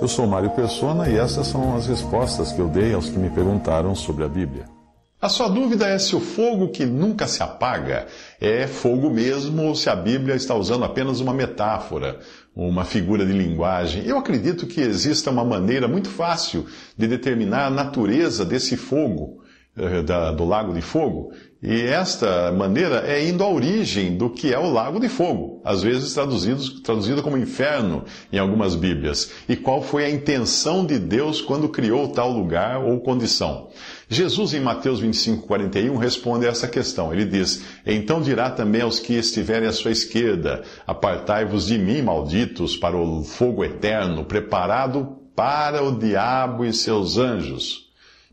Eu sou Mário Persona e essas são as respostas que eu dei aos que me perguntaram sobre a Bíblia. A sua dúvida é se o fogo que nunca se apaga é fogo mesmo ou se a Bíblia está usando apenas uma metáfora, uma figura de linguagem. Eu acredito que exista uma maneira muito fácil de determinar a natureza desse fogo da, do lago de fogo. E esta maneira é indo à origem do que é o lago de fogo, às vezes traduzido, traduzido como inferno em algumas Bíblias. E qual foi a intenção de Deus quando criou tal lugar ou condição. Jesus, em Mateus 25, 41, responde a essa questão. Ele diz: Então dirá também aos que estiverem à sua esquerda: Apartai-vos de mim, malditos, para o fogo eterno, preparado para o diabo e seus anjos.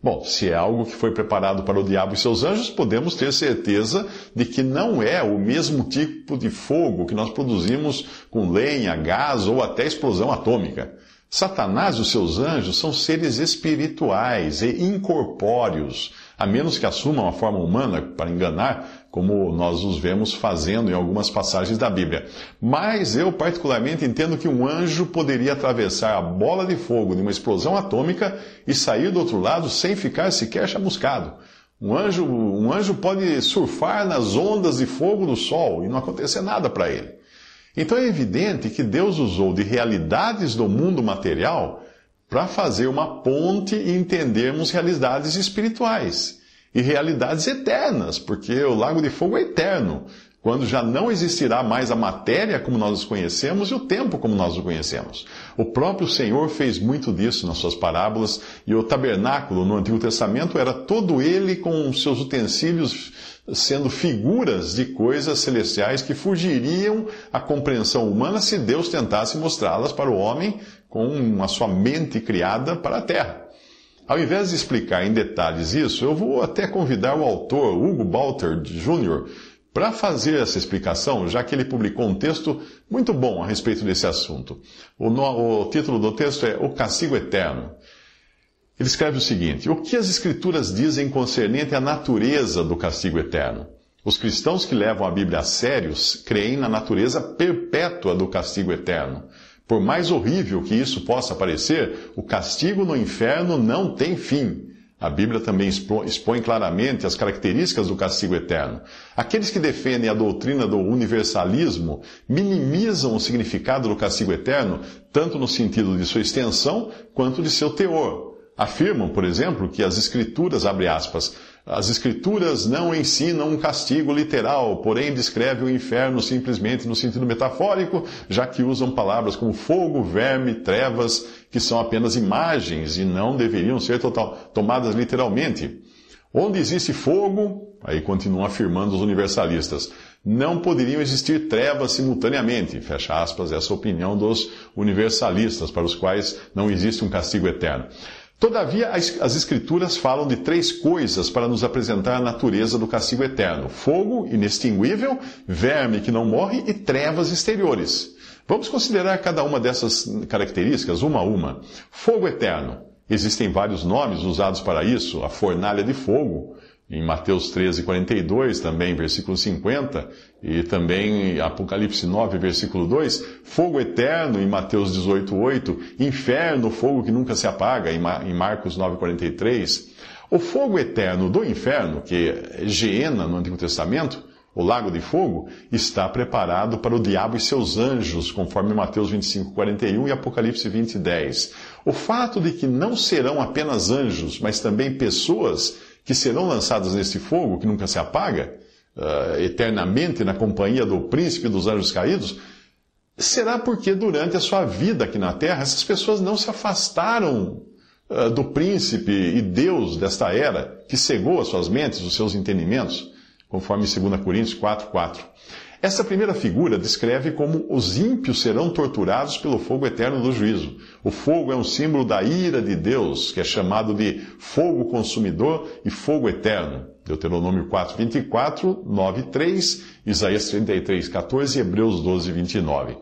Bom, se é algo que foi preparado para o diabo e seus anjos, podemos ter certeza de que não é o mesmo tipo de fogo que nós produzimos com lenha, gás ou até explosão atômica. Satanás e os seus anjos são seres espirituais e incorpóreos, a menos que assumam a forma humana para enganar, como nós os vemos fazendo em algumas passagens da Bíblia. Mas eu, particularmente, entendo que um anjo poderia atravessar a bola de fogo de uma explosão atômica e sair do outro lado sem ficar sequer chamuscado. Um anjo, um anjo pode surfar nas ondas de fogo do sol e não acontecer nada para ele. Então é evidente que Deus usou de realidades do mundo material para fazer uma ponte e entendermos realidades espirituais e realidades eternas, porque o lago de fogo é eterno, quando já não existirá mais a matéria como nós os conhecemos e o tempo como nós o conhecemos. O próprio Senhor fez muito disso nas suas parábolas, e o tabernáculo no Antigo Testamento era todo ele com seus utensílios sendo figuras de coisas celestiais que fugiriam à compreensão humana se Deus tentasse mostrá-las para o homem com a sua mente criada para a terra. Ao invés de explicar em detalhes isso, eu vou até convidar o autor Hugo Balter Jr. para fazer essa explicação, já que ele publicou um texto muito bom a respeito desse assunto. O, no, o título do texto é O Castigo Eterno. Ele escreve o seguinte: O que as Escrituras dizem concernente à natureza do castigo eterno? Os cristãos que levam a Bíblia a sérios creem na natureza perpétua do castigo eterno. Por mais horrível que isso possa parecer, o castigo no inferno não tem fim. A Bíblia também expõe claramente as características do castigo eterno. Aqueles que defendem a doutrina do universalismo minimizam o significado do castigo eterno, tanto no sentido de sua extensão quanto de seu teor afirmam, por exemplo, que as escrituras, abre aspas, as escrituras não ensinam um castigo literal, porém descreve o inferno simplesmente no sentido metafórico, já que usam palavras como fogo, verme, trevas, que são apenas imagens e não deveriam ser total, tomadas literalmente. Onde existe fogo, aí continuam afirmando os universalistas, não poderiam existir trevas simultaneamente. Fecha aspas, essa opinião dos universalistas, para os quais não existe um castigo eterno. Todavia, as Escrituras falam de três coisas para nos apresentar a natureza do castigo eterno: fogo inextinguível, verme que não morre e trevas exteriores. Vamos considerar cada uma dessas características uma a uma. Fogo eterno. Existem vários nomes usados para isso: a fornalha de fogo, em Mateus 13, 42, também versículo 50, e também Apocalipse 9, versículo 2, fogo eterno em Mateus 18, 8, inferno, fogo que nunca se apaga em Marcos 9, 43. O fogo eterno do inferno, que é Geena no Antigo Testamento, o lago de fogo, está preparado para o diabo e seus anjos, conforme Mateus 25, 41 e Apocalipse 20, 10. O fato de que não serão apenas anjos, mas também pessoas que serão lançadas neste fogo que nunca se apaga, uh, eternamente na companhia do príncipe dos anjos caídos, será porque durante a sua vida aqui na terra, essas pessoas não se afastaram uh, do príncipe e Deus desta era, que cegou as suas mentes, os seus entendimentos, conforme 2 Coríntios 4, 4. Essa primeira figura descreve como os ímpios serão torturados pelo fogo eterno do juízo. O fogo é um símbolo da ira de Deus, que é chamado de fogo consumidor e fogo eterno. Deuteronômio 4, 24, 9, 3, Isaías 33, 14 e Hebreus 12, 29.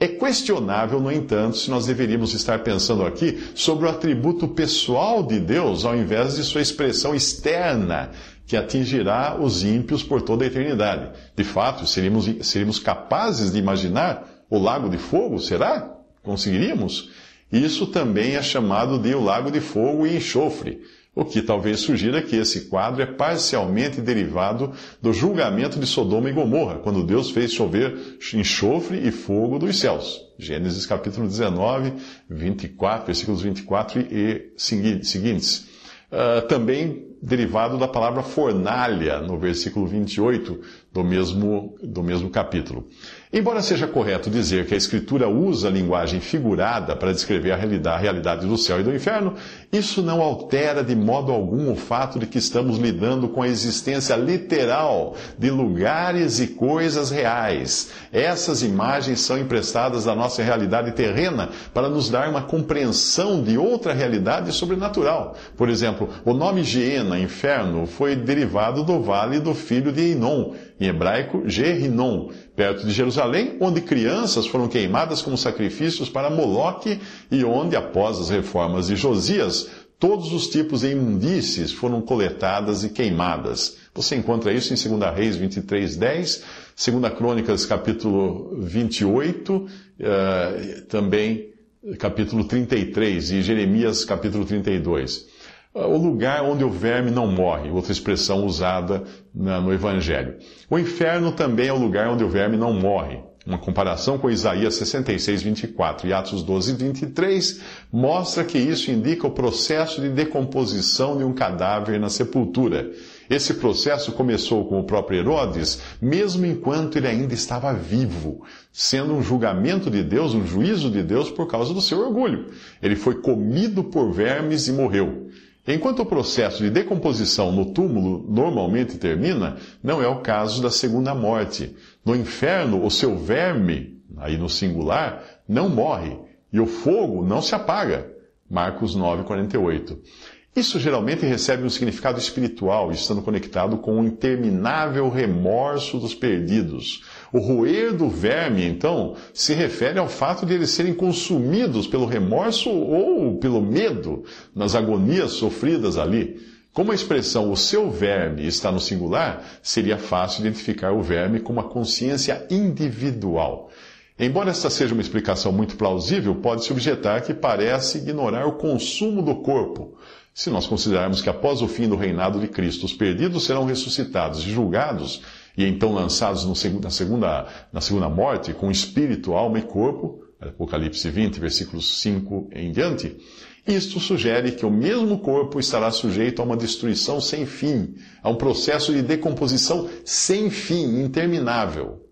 É questionável, no entanto, se nós deveríamos estar pensando aqui sobre o atributo pessoal de Deus ao invés de sua expressão externa, que atingirá os ímpios por toda a eternidade. De fato, seríamos, seríamos capazes de imaginar o lago de fogo? Será? Conseguiríamos? Isso também é chamado de o lago de fogo e enxofre, o que talvez sugira que esse quadro é parcialmente derivado do julgamento de Sodoma e Gomorra, quando Deus fez chover enxofre e fogo dos céus. Gênesis capítulo 19, 24, versículos 24 e seguintes. Uh, também derivado da palavra fornalha, no versículo 28 do mesmo, do mesmo capítulo. Embora seja correto dizer que a Escritura usa a linguagem figurada para descrever a realidade, a realidade do céu e do inferno, isso não altera de modo algum o fato de que estamos lidando com a existência literal de lugares e coisas reais. Essas imagens são emprestadas da nossa realidade terrena para nos dar uma compreensão de outra realidade sobrenatural. Por exemplo, o nome Geena, inferno, foi derivado do vale do filho de Enon em hebraico, Gerinon, perto de Jerusalém, onde crianças foram queimadas como sacrifícios para Moloque e onde, após as reformas de Josias, todos os tipos de imundícies foram coletadas e queimadas. Você encontra isso em 2 Reis 23, 10, 2 Crônicas capítulo 28, uh, eh, também capítulo 33 e Jeremias capítulo 32 o lugar onde o verme não morre, outra expressão usada no Evangelho. O inferno também é o lugar onde o verme não morre. Uma comparação com Isaías 66, 24 e Atos 12, 23 mostra que isso indica o processo de decomposição de um cadáver na sepultura. Esse processo começou com o próprio Herodes, mesmo enquanto ele ainda estava vivo, sendo um julgamento de Deus, um juízo de Deus por causa do seu orgulho. Ele foi comido por vermes e morreu. Enquanto o processo de decomposição no túmulo normalmente termina, não é o caso da segunda morte. No inferno, o seu verme, aí no singular, não morre, e o fogo não se apaga. Marcos 9, 48. Isso geralmente recebe um significado espiritual, estando conectado com o interminável remorso dos perdidos. O roer do verme, então, se refere ao fato de eles serem consumidos pelo remorso ou pelo medo nas agonias sofridas ali. Como a expressão o seu verme está no singular, seria fácil identificar o verme com uma consciência individual. Embora esta seja uma explicação muito plausível, pode-se objetar que parece ignorar o consumo do corpo se nós considerarmos que após o fim do reinado de Cristo, os perdidos serão ressuscitados e julgados, e então lançados na, segunda, na segunda morte, com espírito, alma e corpo, Apocalipse 20, versículos 5 em diante, isto sugere que o mesmo corpo estará sujeito a uma destruição sem fim, a um processo de decomposição sem fim, interminável.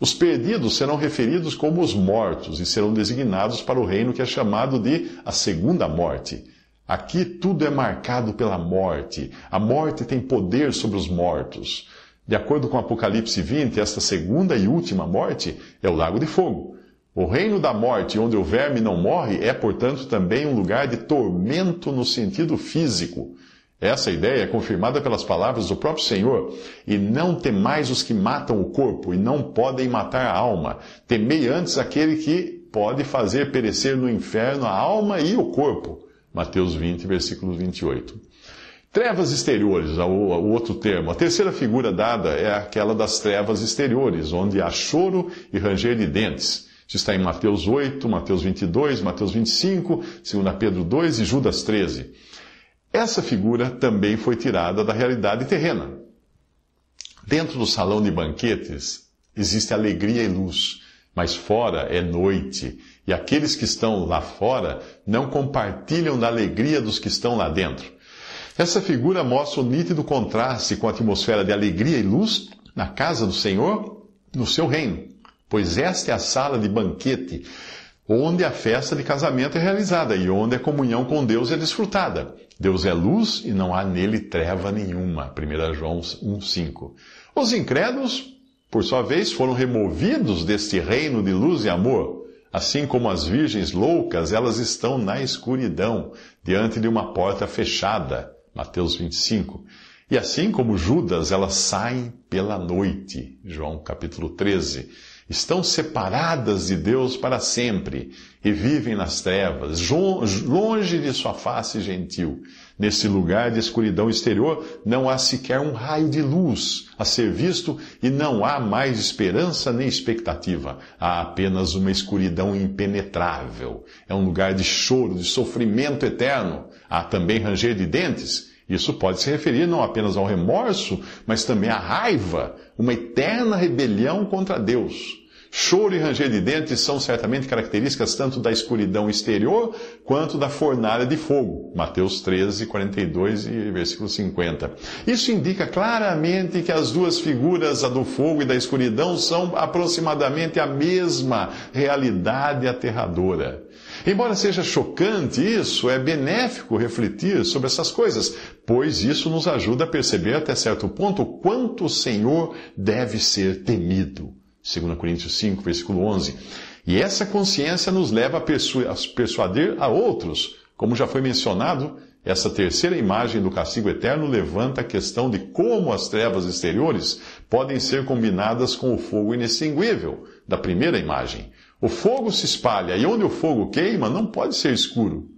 Os perdidos serão referidos como os mortos e serão designados para o reino que é chamado de a segunda morte Aqui tudo é marcado pela morte. A morte tem poder sobre os mortos. De acordo com Apocalipse 20, esta segunda e última morte é o lago de fogo. O reino da morte, onde o verme não morre, é, portanto, também um lugar de tormento no sentido físico. Essa ideia é confirmada pelas palavras do próprio Senhor. E não temais os que matam o corpo e não podem matar a alma. Temei antes aquele que pode fazer perecer no inferno a alma e o corpo. Mateus 20, versículo 28. Trevas exteriores, o outro termo. A terceira figura dada é aquela das trevas exteriores, onde há choro e ranger de dentes. Isso está em Mateus 8, Mateus 22, Mateus 25, 2 Pedro 2 e Judas 13. Essa figura também foi tirada da realidade terrena. Dentro do salão de banquetes existe alegria e luz, mas fora é noite e aqueles que estão lá fora não compartilham da alegria dos que estão lá dentro. Essa figura mostra o nítido contraste com a atmosfera de alegria e luz na casa do Senhor, no seu reino, pois esta é a sala de banquete, onde a festa de casamento é realizada e onde a comunhão com Deus é desfrutada. Deus é luz e não há nele treva nenhuma. 1 João 1,5. Os incrédulos, por sua vez, foram removidos deste reino de luz e amor Assim como as virgens loucas, elas estão na escuridão, diante de uma porta fechada. Mateus 25. E assim como Judas, elas saem pela noite. João capítulo 13. estão separadas de Deus para sempre e vivem nas trevas, longe de sua face gentil. Nesse lugar de escuridão exterior não há sequer um raio de luz a ser visto e não há mais esperança nem expectativa. Há apenas uma escuridão impenetrável. É um lugar de choro, de sofrimento eterno. Há também ranger de dentes. Isso pode se referir não apenas ao remorso, mas também à raiva, uma eterna rebelião contra Deus. Choro e ranger de dentes são certamente características tanto da escuridão exterior quanto da fornalha de fogo. Mateus 13, 42 e versículo 50. Isso indica claramente que as duas figuras, a do fogo e da escuridão, são aproximadamente a mesma realidade aterradora. Embora seja chocante isso, é benéfico refletir sobre essas coisas, pois isso nos ajuda a perceber até certo ponto o quanto o Senhor deve ser temido. 2 Coríntios 5, versículo 11. E essa consciência nos leva a, a persuadir a outros. Como já foi mencionado, essa terceira imagem do castigo eterno levanta a questão de como as trevas exteriores podem ser combinadas com o fogo inextinguível da primeira imagem. O fogo se espalha e onde o fogo queima não pode ser escuro.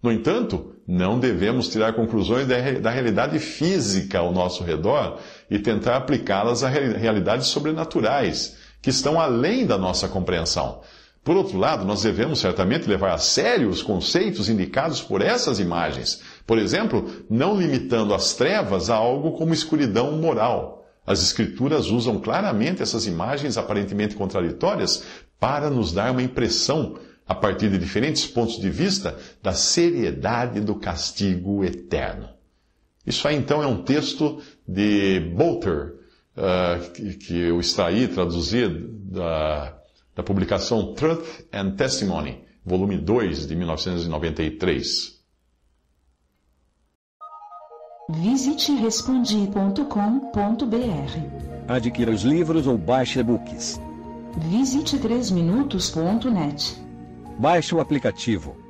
No entanto, não devemos tirar conclusões da realidade física ao nosso redor e tentar aplicá-las a realidades sobrenaturais que estão além da nossa compreensão. Por outro lado, nós devemos certamente levar a sério os conceitos indicados por essas imagens. Por exemplo, não limitando as trevas a algo como escuridão moral. As Escrituras usam claramente essas imagens aparentemente contraditórias para nos dar uma impressão, a partir de diferentes pontos de vista, da seriedade do castigo eterno. Isso aí então é um texto de Bolter, uh, que, que, eu extraí, traduzi da, da publicação Truth and Testimony, volume 2, de 1993. Visite respondi.com.br. Adquira os livros ou baixe e-books. Visite 3minutos.net. Baixe o aplicativo